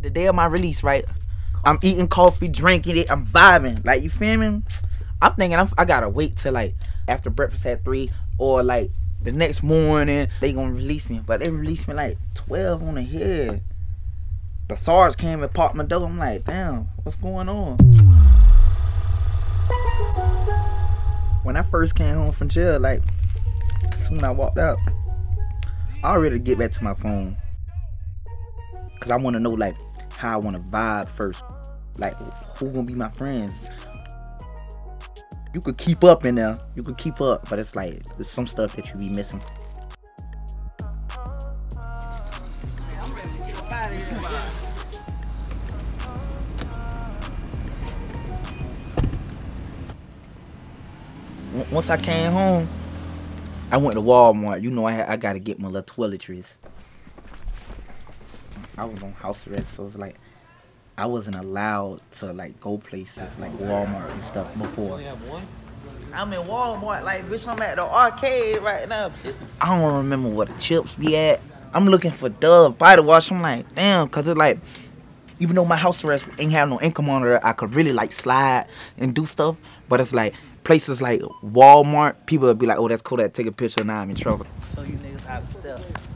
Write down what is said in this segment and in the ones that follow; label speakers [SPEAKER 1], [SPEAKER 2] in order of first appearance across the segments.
[SPEAKER 1] The day of my release, right? I'm eating coffee, drinking it, I'm vibing. Like you feel me? I'm thinking I'm, I gotta wait till like after breakfast at three or like the next morning they gonna release me. But they released me like twelve on the head. The SARS came and popped my door. I'm like, damn, what's going on? When I first came home from jail, like soon I walked out, I already get back to my phone. Cause I wanna know like how I wanna vibe first. Like who gonna be my friends? You could keep up in there. You could keep up, but it's like there's some stuff that you be missing. Once I came home, I went to Walmart. You know, I I got to get my little toiletries. I was on house arrest, so it's like I wasn't allowed to like go places like Walmart and stuff before. I'm in Walmart, like bitch, I'm at the arcade right now. I don't remember where the chips be at. I'm looking for Dove body wash. I'm like, damn, cause it's like, even though my house arrest ain't have no income on it, I could really like slide and do stuff. But it's like places like Walmart, people would be like, oh, that's cool. That take a picture. Now I'm in trouble. So you niggas out of stuff.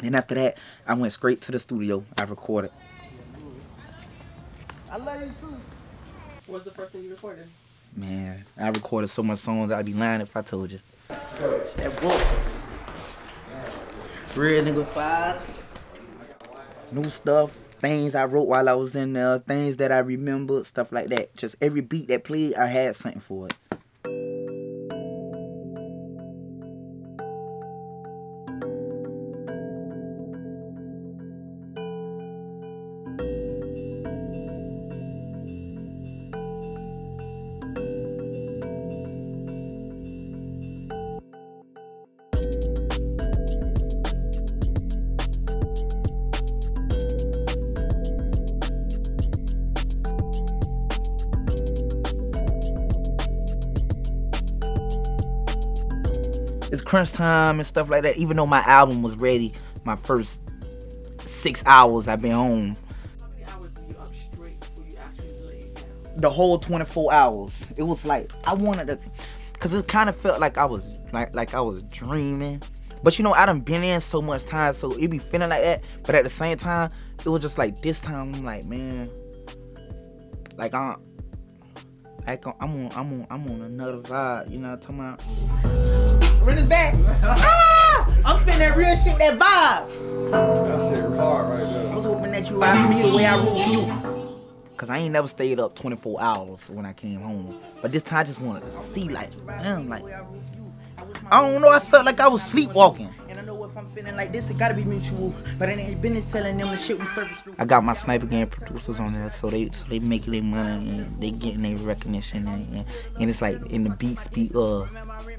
[SPEAKER 1] And after that, I went straight to the studio. I recorded. I love you too.
[SPEAKER 2] What's the first thing you recorded?
[SPEAKER 1] Man, I recorded so much songs, I'd be lying if I told you. That book. Real nigga five. New stuff. Things I wrote while I was in there. Things that I remembered. Stuff like that. Just every beat that played, I had something for it. Crunch time and stuff like that. Even though my album was ready, my first six hours I've been home. The whole 24 hours. It was like I wanted to, cause it kind of felt like I was like like I was dreaming. But you know, I done been in so much time, so it be feeling like that. But at the same time, it was just like this time. I'm like, man, like I'm, like I'm on, I'm on, I'm on another vibe. You know what I'm talking about? Run this back. ah! I'm spitting that real shit, that vibe.
[SPEAKER 3] That shit hard right
[SPEAKER 1] I was hoping that you ride for me the way I rode for you. Cause I ain't never stayed up 24 hours when I came home. But this time I just wanted to see like, damn, like, I don't know, I felt like I was sleepwalking. And I know if I'm feeling like this, it gotta be mutual. But it ain't business telling them the shit we surface through. I got my Sniper Gang producers on there, so they so they making their money and they getting their recognition and, and, and it's like in the beats be uh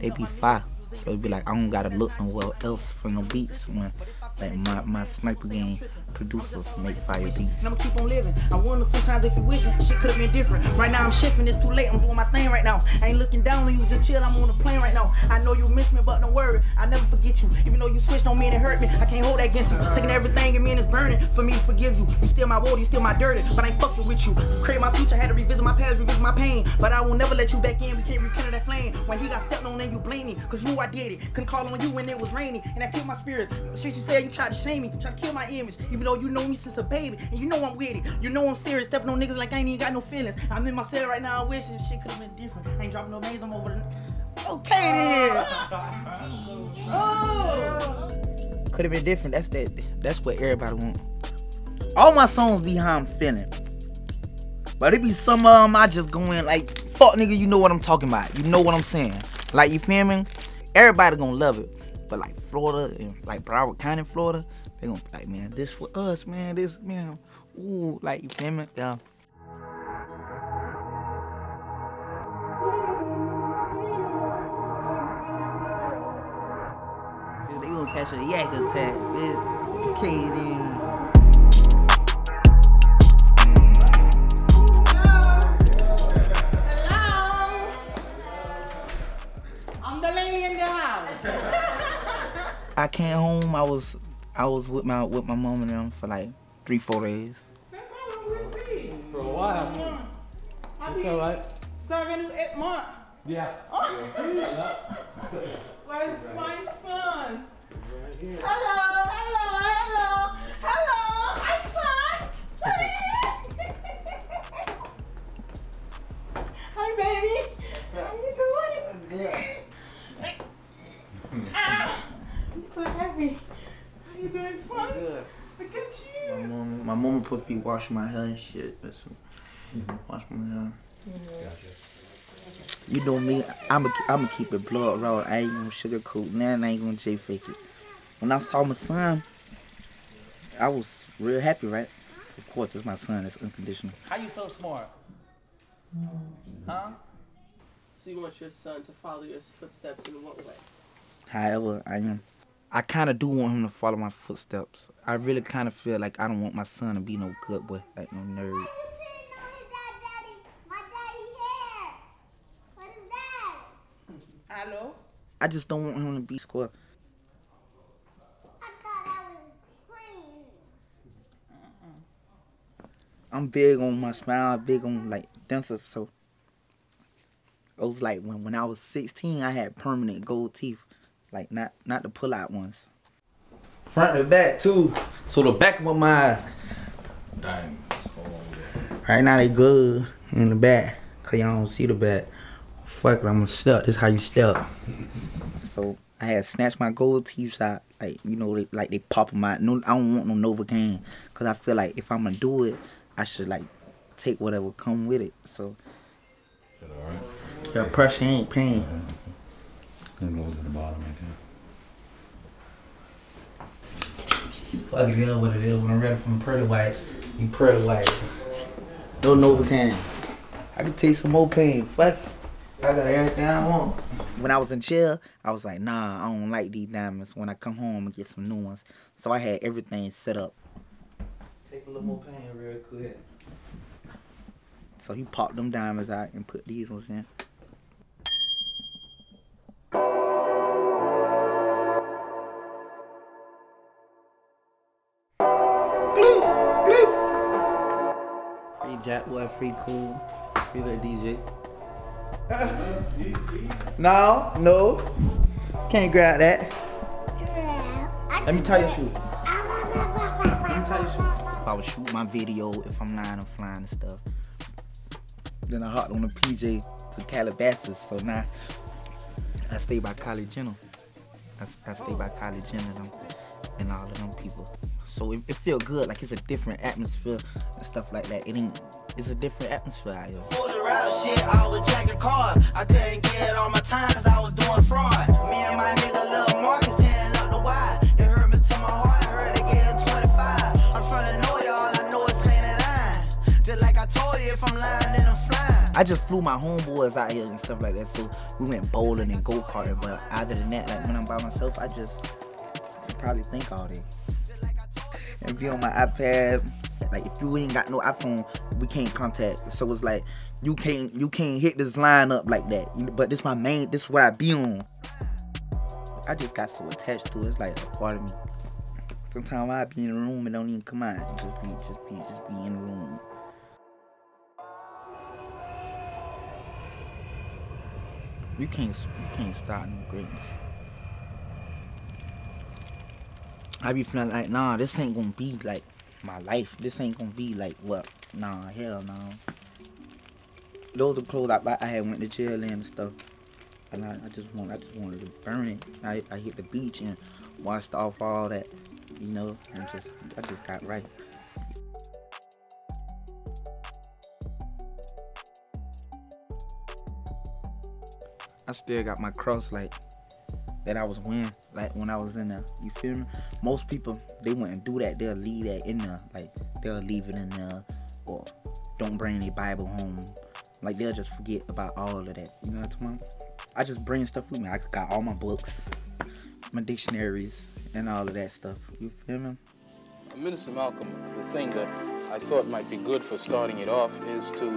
[SPEAKER 1] they be fire. So it'd be like I don't gotta look nowhere else for no beats when like my, my Sniper Gang producers make fire beats.
[SPEAKER 4] I'ma keep on living. I wonder sometimes if you wishing shit could have been different. Right now I'm shifting, it's too late. I'm doing my thing right now. I ain't looking down on you, just chill. I'm on the plane right now. I know you miss me, but don't worry. I never forget you. Even though you switched on me and it hurt me, I can't hold that against you. Taking everything in me and it's burning for me to forgive you. You still my water, you still my dirty, but I ain't fucking with you. Create my future, had to revisit my past, revisit my pain. But I will never let you back in. We can't rekindle that flame. When he got stepped on and you blame me, cause you knew I did it. Couldn't call on you when it was raining, and that killed my spirit. Shit you said you tried to shame me, tried to kill my image, even though you know me since a baby, and you know I'm with it. You know I'm serious, stepping on niggas like I ain't even got no feelings. I'm in my cell right now, wishing shit could have been different. I ain't dropping no names, I'm over the. Okay then. Oh.
[SPEAKER 1] Could have been different. That's that. That's what everybody want. All my songs be how I'm feeling, but it be some of them I just go in like, fuck nigga, you know what I'm talking about. You know what I'm saying. Like you feel me? Everybody gonna love it, but like Florida and like Broward County, Florida, they gonna be like, man, this for us, man. This man, ooh, like you feel me? Yeah. They gonna catch a yak attack, bitch. Okay then.
[SPEAKER 2] Hello? I'm the lady in the house.
[SPEAKER 1] I came home. I was I was with my with my mom and them for like three four days.
[SPEAKER 2] Since
[SPEAKER 4] we see?
[SPEAKER 2] For a while.
[SPEAKER 4] I
[SPEAKER 2] It's
[SPEAKER 4] be
[SPEAKER 2] alright.
[SPEAKER 4] Seven to eight months.
[SPEAKER 2] Yeah.
[SPEAKER 4] Where's my son?
[SPEAKER 2] Right here.
[SPEAKER 4] Hello, hello, hello, hello,
[SPEAKER 1] Good.
[SPEAKER 4] Look at
[SPEAKER 1] My mom, my mom supposed to be washing my hair and shit. But so, mm-hmm. wash my hair. You know me, I'ma I'ma keep it blood raw. I ain't gonna sugarcoat nothing. I ain't gonna J fake it. When I saw my son, I was real happy, right? Of course, it's my son. It's unconditional. How you so smart? Mm-hmm. Huh?
[SPEAKER 3] So you want your son to follow your footsteps in what way?
[SPEAKER 1] However, I am. I kind of do want him to follow my footsteps. I really kind of feel like I don't want my son to be no good boy, like no nerd.
[SPEAKER 4] Hello.
[SPEAKER 1] I just don't want him to be square. I'm big on my smile, big on like dental, so it was like when when I was 16, I had permanent gold teeth, like not not the pull out ones. Front and back too, so the back of my mind.
[SPEAKER 5] Diamonds. Hold on there.
[SPEAKER 1] Right now they good in the back, cause y'all don't see the back. Fuck it, I'm gonna step. This how you step. So I had snatched my gold teeth out, like you know, they, like they pop them out. No, I don't want no Novocaine, cause I feel like if I'm gonna do it, I should like take whatever come with it. So
[SPEAKER 5] That all right?
[SPEAKER 1] yeah, pressure ain't pain.
[SPEAKER 5] Gonna go to the bottom right
[SPEAKER 1] Fuck it, is what it is. When I'm ready from Pretty White, you Pretty White. No Novocaine. I can taste some more pain. Fuck it. I got everything I want. When I was in jail, I was like, nah, I don't like these diamonds. When I come home and get some new ones. So I had everything set up. Take a little more pain real quick. So he popped them diamonds out and put these ones in. Jackboy, free cool, free little DJ. no, no. Can't grab that. Let me tie your shoe. Let me tie your shoe. If I would shoot my video, if I'm lying or flying and stuff, then I hopped on a PJ to Calabasas. So now I stay by College Jenner. I, I stay by College Jenner and, and all of them people. So it, it feel good, like it's a different atmosphere and stuff like that. It ain't, it's a different atmosphere out here.
[SPEAKER 6] For the shit, I was jacking. I couldn't get all my time cause I was doing fraud. Me and my nigga Lil Marcus tearing up the wide. It hurt me to my heart, I heard it get 25. I'm from y'all, I know it's slaying that line. Just like I told you, if I'm lying, then I'm flying.
[SPEAKER 1] I just flew my homeboys out here and stuff like that. So we went bowling and go karting. But other than that, like when I'm by myself, I just probably think all day. And be on my iPad. Like if you ain't got no iPhone, we can't contact. So it's like you can't you can't hit this line up like that. But this my main. This is what I be on. I just got so attached to it. It's like a part of me. Sometimes I be in the room and don't even come out. Just be, just be, just be in the room. You can't you can't stop no greatness. I be feeling like, nah, this ain't gonna be like my life. This ain't gonna be like what? Nah, hell no. Those are clothes I, I had went to jail and stuff, and I, I just want I just wanted to burn it. I, I hit the beach and washed off all that, you know, and just I just got right. I still got my cross like that I was wearing like when I was in there. You feel me? Most people they wouldn't do that. They'll leave that in there. Like they'll leave it in there or don't bring their Bible home. Like they'll just forget about all of that. You know what I'm talking about? I just bring stuff with me. I got all my books, my dictionaries, and all of that stuff. You feel me?
[SPEAKER 7] Minister Malcolm, the thing that I thought might be good for starting it off is to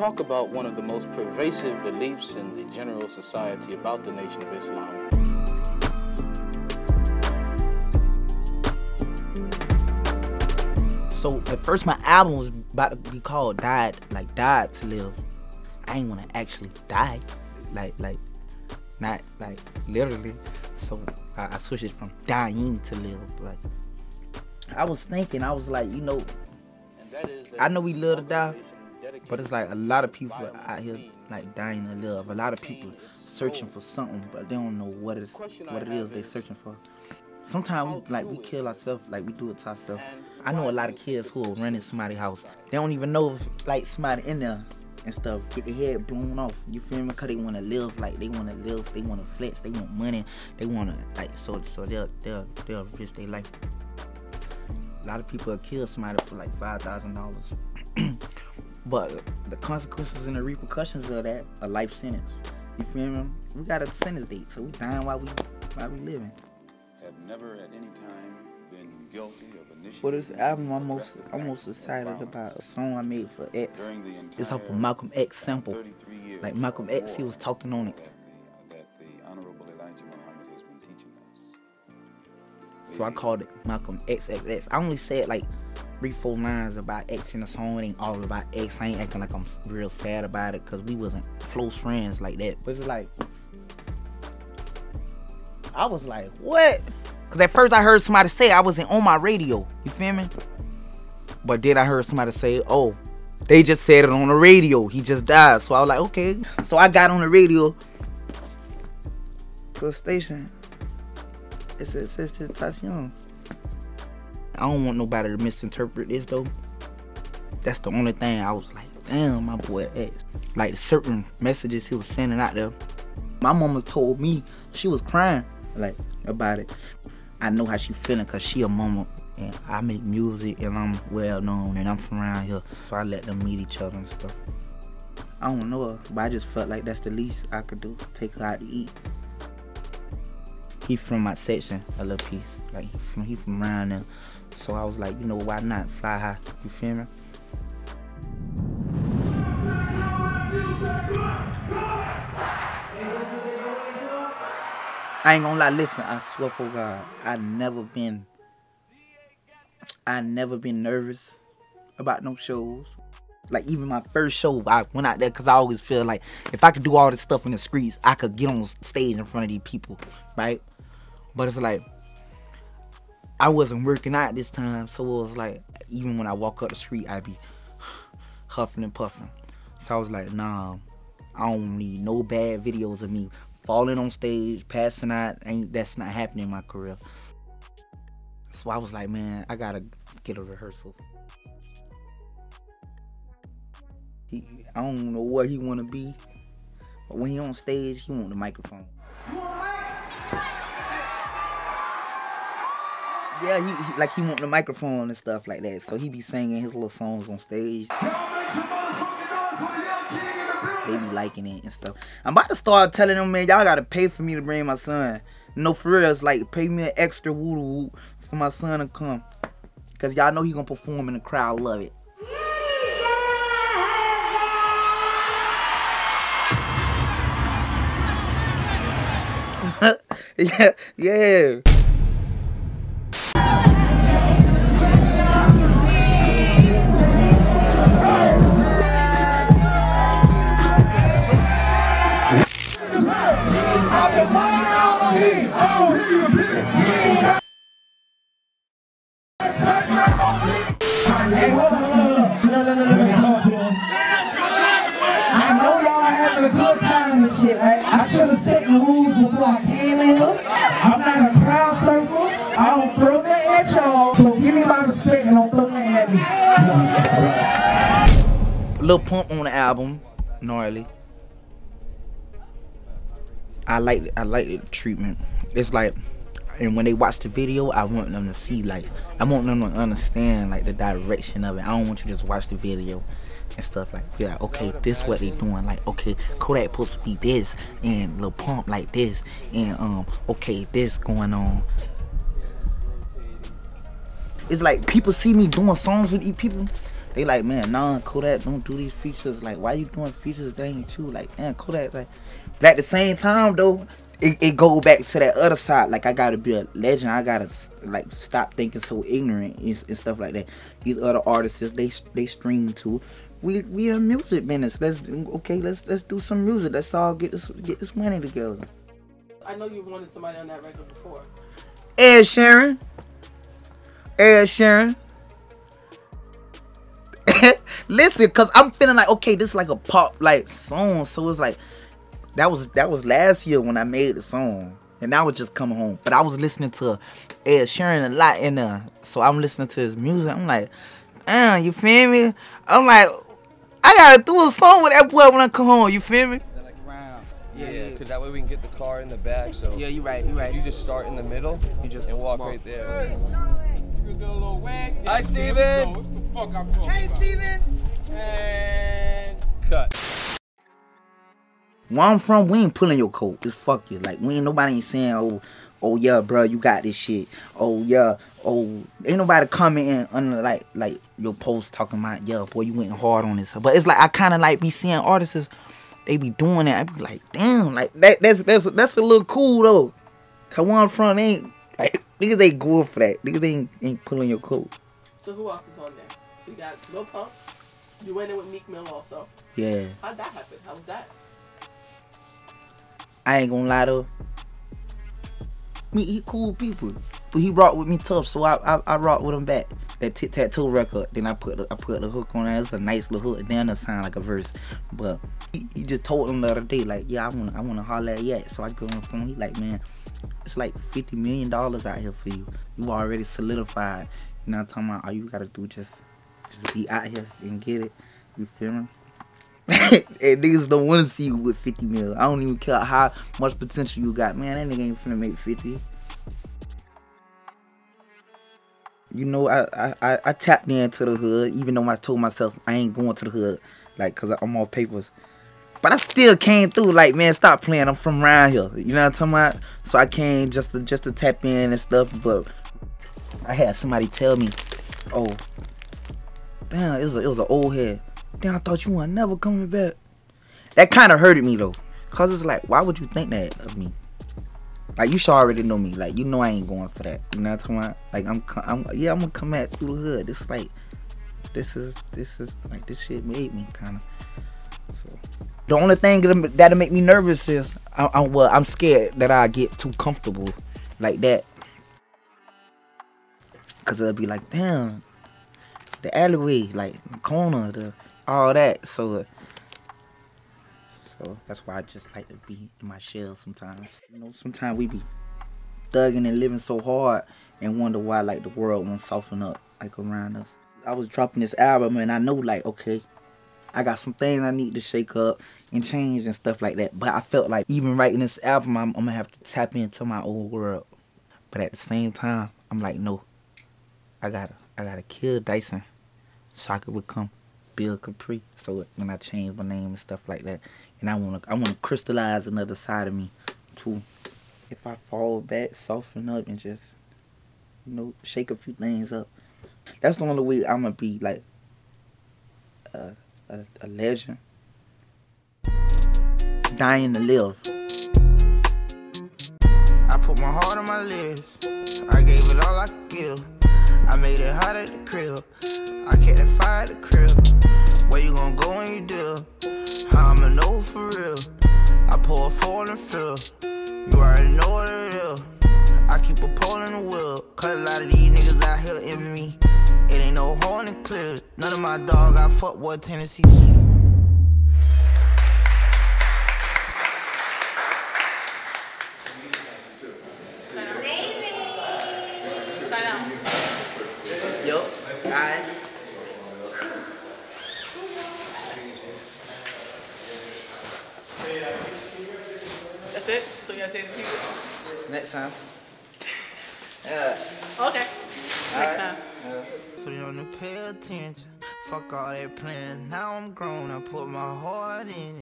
[SPEAKER 7] talk about one of the most pervasive beliefs in the general society about the Nation of Islam.
[SPEAKER 1] So at first my album was about to be called Died, like Died to Live. I ain't wanna actually die. Like like not like literally. So I, I switched it from dying to live. Like I was thinking, I was like, you know,
[SPEAKER 7] And that is
[SPEAKER 1] I know we live to die, but it's like a lot of people out here like dying to live. A lot of people searching for something, but they don't know what is what it is they're searching for. Sometimes we like we kill ourselves, like we do it to ourselves. I know a lot of kids who are running somebody's house. They don't even know if like somebody in there and stuff get their head blown off. You feel me? Cause they wanna live like they wanna live, they wanna flex, they want money, they wanna like so so they'll they'll they'll risk their life. A lot of people kill somebody for like five thousand dollars. But the consequences and the repercussions of that a life sentence. You feel me? We got a sentence date, so we dying while we while we living.
[SPEAKER 8] have never at any time been guilty of initiating
[SPEAKER 1] For this album, I'm most I'm most excited about a song I made for X. It's off of Malcolm X sample. Like Malcolm X, he was talking on it.
[SPEAKER 8] That the, that the Honorable Elijah Muhammad has been teaching us.
[SPEAKER 1] So I called it Malcolm XXX. I only said like three, four lines about X in the song. It ain't all about X. I ain't acting like I'm real sad about it because we wasn't close friends like that. But it's like, I was like, what? Because at first I heard somebody say I wasn't on my radio. You feel me? But then I heard somebody say, oh, they just said it on the radio. He just died. So I was like, okay. So I got on the radio to a station. It said Sister Tacion. I don't want nobody to misinterpret this though. That's the only thing I was like, damn, my boy X. Like certain messages he was sending out there. My mama told me she was crying like about it. I know how she feeling cause she a mama and I make music and I'm well known and I'm from around here. So I let them meet each other and stuff. I don't know her, but I just felt like that's the least I could do. Take her out to eat. He from my section, a little piece. Like he from he from around there. So I was like, you know, why not fly high? You feel me? I ain't gonna lie, listen, I swear for God, I never been I never been nervous about no shows. Like even my first show, I went out there because I always feel like if I could do all this stuff in the streets, I could get on stage in front of these people, right? But it's like I wasn't working out this time, so it was like even when I walk up the street, I'd be huffing and puffing. So I was like, nah, I don't need no bad videos of me falling on stage, passing out. Ain't that's not happening in my career. So I was like, man, I gotta get a rehearsal. He, I don't know what he wanna be, but when he on stage, he want the microphone. Yeah, he, he like he want the microphone and stuff like that. So he be singing his little songs on stage. They be liking it and stuff. I'm about to start telling them, man, y'all gotta pay for me to bring my son. No, for real, it's like pay me an extra woo woo for my son to come. Cause y'all know he gonna perform and the crowd love it. yeah, yeah.
[SPEAKER 4] Having a good time and shit, right? I should have set the rules before I came in here. I'm not a crowd surfer. I don't throw that at y'all. So give me my respect and don't throw that at me.
[SPEAKER 1] Lil Pump on the album, gnarly. I like I like the treatment. It's like, and when they watch the video, I want them to see like I want them to understand like the direction of it. I don't want you to just watch the video and stuff like yeah okay this what they doing like okay Kodak supposed to be this and Lil Pump like this and um okay this going on. It's like people see me doing songs with these people. They like, man, nah, Kodak don't do these features. Like, why you doing features that ain't you? Like, damn, Kodak, like, but at the same time though, it, it go back to that other side. Like I gotta be a legend. I gotta like stop thinking so ignorant and, and stuff like that. These other artists, they they stream too. We we in music business. Let's okay. Let's let's do some music. Let's all get this get this money together.
[SPEAKER 3] I know you wanted somebody on that record before.
[SPEAKER 1] Ed Sheeran. Ed Sheeran. Listen, cause I'm feeling like okay, this is like a pop like song, so it's like that was that was last year when I made the song, and I was just coming home. But I was listening to Ed Sheeran a lot in there, so I'm listening to his music. I'm like, damn, you feel me? I'm like, I gotta do a song with that boy when I come home. You feel me?
[SPEAKER 9] Yeah, because that way we can get the car in the back. So
[SPEAKER 1] Yeah, you right, you right.
[SPEAKER 9] you just start in the middle
[SPEAKER 1] You just
[SPEAKER 9] and walk,
[SPEAKER 1] walk.
[SPEAKER 9] right there.
[SPEAKER 2] You can do a little wag.
[SPEAKER 9] Hi, Steven.
[SPEAKER 2] What the fuck I'm talking hey, about?
[SPEAKER 1] Steven.
[SPEAKER 2] And
[SPEAKER 9] Cut.
[SPEAKER 1] Where I'm from, we ain't pulling your coat. Just fuck you. Like we ain't nobody ain't saying, oh, oh yeah, bro, you got this shit. Oh yeah, oh, ain't nobody commenting under like like your post talking about, yeah, boy, you went hard on this. But it's like I kind of like be seeing artists, they be doing that. I be like, damn, like that that's that's that's a little cool though. Cause where I'm from, they ain't like niggas ain't good for that. Niggas ain't ain't pulling your coat.
[SPEAKER 3] So who else is on there? So you got Lil Pump. You went in with Meek Mill also.
[SPEAKER 1] Yeah,
[SPEAKER 3] How'd that happen? How was that?
[SPEAKER 1] I ain't gonna lie though. Me, he cool people, but he rock with me tough, so I I, I rock with him back. That tit tattoo record, then I put the, I put the hook on there. It's a nice little hook. Then it sound like a verse, but he, he just told him the other day like, yeah, I wanna I wanna holler at Yak. So I go on the phone. He like, man, it's like fifty million dollars out here for you. You already solidified. You know what I'm talking about? All you gotta do just just be out here and get it. You feel me? and niggas don't want to see you with 50 mil. I don't even care how much potential you got. Man, that nigga ain't finna make 50. You know, I, I, I, I tapped into the hood, even though I told myself I ain't going to the hood, like, cause I'm off papers. But I still came through, like, man, stop playing. I'm from around here. You know what I'm talking about? So I came just to just to tap in and stuff. But I had somebody tell me, oh, damn, it was a, it was an old head. Damn, I thought you weren't never coming back. That kind of hurted me though, cause it's like, why would you think that of me? Like you should already know me. Like you know I ain't going for that. You know what I'm talking about? Like I'm, I'm yeah, I'm gonna come at through the hood. This like, this is this is like this shit made me kind of. So the only thing that'll, make me nervous is I, I, well, I'm scared that I get too comfortable like that. Cause it'll be like, damn, the alleyway, like the corner, the all that. So, so that's why I just like to be in my shell sometimes. You know, sometimes we be thugging and living so hard and wonder why like the world won't soften up like around us. I was dropping this album and I know like okay, I got some things I need to shake up and change and stuff like that. But I felt like even writing this album, I'm, I'm gonna have to tap into my old world. But at the same time, I'm like, no, I gotta, I gotta kill Dieuson so I could become Bill Kapri. So when I change my name and stuff like that, and I wanna, I wanna crystallize another side of me too. If I fall back, soften up, and just, you know, shake a few things up. That's the only way I'm gonna be like a, a, a legend. Dying to live.
[SPEAKER 6] I put my heart on my lips. I gave it all I could give. I made it hot at the crib. I kept that fire at the crib. Where you gonna go when you deal? I'ma know for real? I pour a four and fill. You already know what it is. I keep a pole in the wheel. Cause a lot of these niggas out here envy me. It ain't no horn and clear. None of my dog got fuck what tendencies. All that playing. Now I'm grown. I put my heart in.